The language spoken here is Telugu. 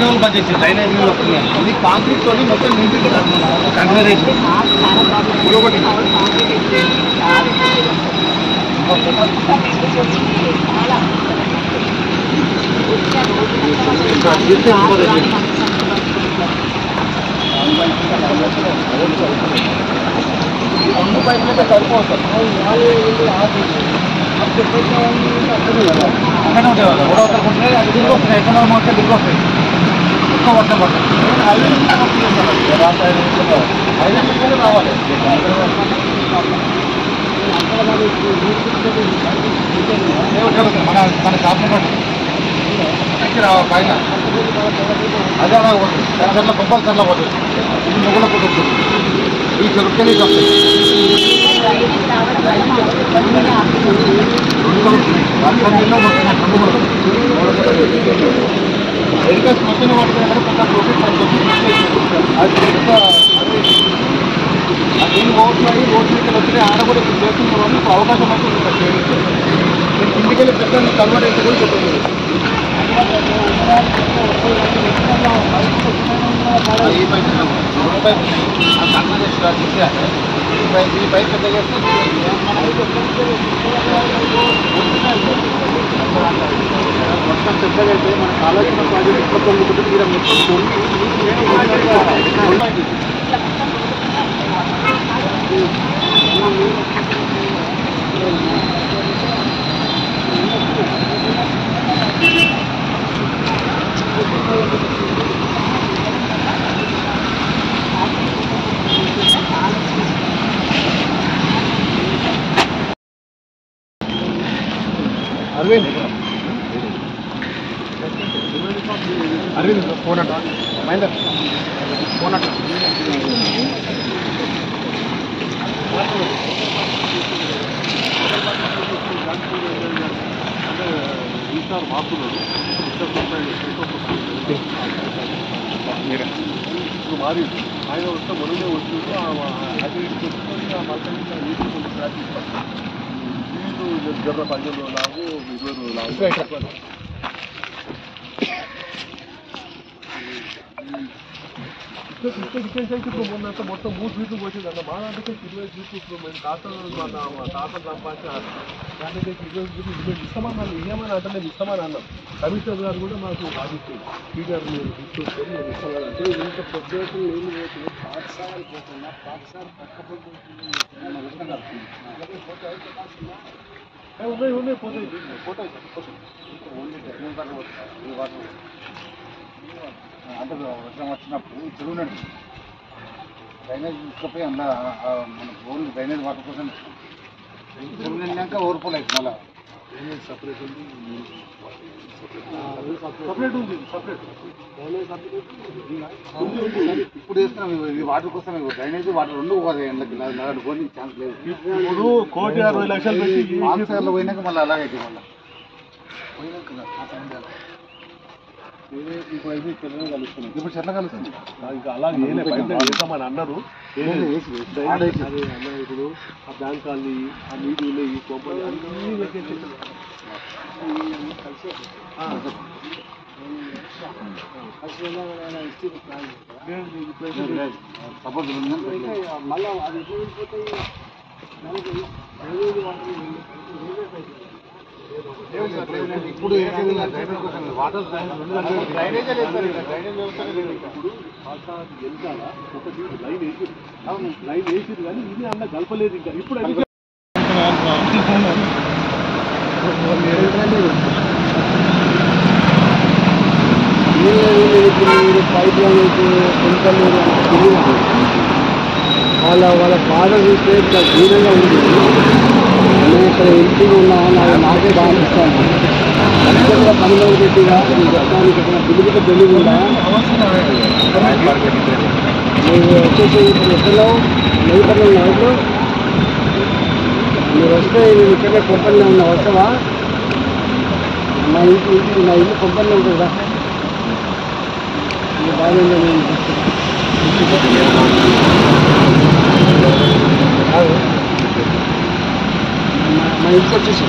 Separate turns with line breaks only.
లెవెల్ బంద్ చేసి డ్రైనేజ్ ఇది కాంక్రీట్ తోని మొత్తం నింపి కంటైనర్ వేసి ఒకటి రెండు పైపులైతే సరిపోతుంది అక్కడే ఉంటాయి వాళ్ళు కూడా వదలకుంటే అది దిగు వస్తున్నాయి ఎక్కడ మొత్తం దిగు వస్తాయి ఎక్కువ వర్షం పడుతుంది ఐదు నిమిషాలు రావాలి మన మన షాప్ నుంచి రావాలి పైన అదే అలా సర్ల గొప్పలు సర్ల ఇది ఈ వస్తుంది రెండు కూడా ఎడికేషన్ మొత్తం పడుతుంది కొంత ప్రాఫిట్ అది పెద్ద అది నీళ్ళు ఓట్లయి ఓట్లు ఇక్కడ వచ్చినాయి ఆడ కూడా ఇప్పుడు చేస్తున్నారు అని ఒక అవకాశం అయితే ఉంది సార్ చేయడానికి. నేను కిందికి వెళ్ళి పెద్ద కన్వర్ట్ అయితే కూడా చెప్తుంది ఈ పైపు రెండు పైపు ఆ కన్వర్ట్ చేసి రా తీసేయాలి. ఈ పైపు ఈ పైపు పెద్ద చేస్తే మొత్తం పెద్దగా అయితే మన ఆలోచన ప్రాజెక్ట్ ఇట్లా పొందుకుంటే మీరు మొత్తం కొన్ని అరవింద్ అరవింద్ ఫోన్ అంట. మహేందర్. ఫోన్ అంట. ఈసారి మార్పులు ఇప్పుడు మారి. ఆయన వస్తే మొన్ననే వచ్చింది అది మళ్ళీ ప్రాక్టీస్ వీళ్ళు లాగు ఇరవై లాగు ఇప్పుడు మొన్న మొత్తం మూడు ఫీట్లు పోసింది అన్న మా దాంట్లో ఇరవై ఫీట్లు ఇప్పుడు మేము తాతలు మన మా తాతలు సంపాదించిన దాంట్లో ఇరవై ఫీట్లు ఇరవై ఇస్తామని ఇయ్యమని అంటే మేము ఇస్తామని అన్నాం కమిషనర్ గారు కూడా మాకు బాధిస్తుంది స్పీకర్ మీరు తీసుకొచ్చి మేము ఇస్తామని అంటే ఇంత పెద్ద ఎత్తున నీళ్ళు పోతే పాఠశాల పోకుండా పాఠశాల ఉన్నాయి ఉన్నాయి పోతాయి పోతాయి పోతాయి ఓన్లీ టెక్నికల్ అంటే వర్షం వచ్చినప్పుడు చెరువు నడు డ్రైనేజ్ తీసుకుపోయి అందులో మన ఓన్లీ డ్రైనేజ్ వాటర్ కోసం చెరువు నిండాక ఓవర్ఫుల్ అవుతుంది మళ్ళీ. డ్రైనేజ్ సపరేట్ ఉంది సపరేట్ ఉంది సపరేట్ ఇప్పుడు వేస్తున్నాం ఇవి వాటర్ కోసం డ్రైనేజ్ వాటర్ రెండు ఎండకి నగడు పోనీ ఛాన్స్ లేదు.
ఇప్పుడు కోటి అరవై లక్షలు పెట్టి
పోయినాక మళ్ళీ అలాగైతే మళ్ళీ. పోయినాక ఇప్పుడు చెట్ల కలుస్తుంది.
ఇంకా అలాగే వేస్తామని అన్నారు. అదే ఇప్పుడు ఆ బ్యాంక్ కాలనీ ఆ నీటి ఈ కోపలు అన్ని లెక్కేసి
సపోజ్ ఉంది. ఇప్పుడు వాటర్ డ్రైనేజ్ డ్రైనేజ్ వ్యవస్థ
ఒకటి లైన్ వేసి లైన్ కానీ ఇది అన్న గల్పలేదు ఇంకా. ఇప్పుడు
పైప్ లైన్ వాళ్ళ వాళ్ళ ఫాదర్ చూస్తే దూరంగా ఉంది. నేను ఇక్కడ ఇంటికి ఉన్నా నాకు నాకే బాగా ఇస్తాను పనిలో పెట్టిగా చెప్తానికి ఇక్కడ బిల్లుకి పెళ్ళి మీరు వచ్చేసి ఇప్పుడు ఎక్కడో నైపర్లో ఉన్నావు మీరు వస్తే నేను ఇక్కడే కొబ్బరిలో ఉన్న వస్తావా? నా ఇంటి ఇంటి నా ఇల్లు కొబ్బరిలో ఉంటుందా మీ బాగుంది నేను మా ఇంటికి వచ్చేసి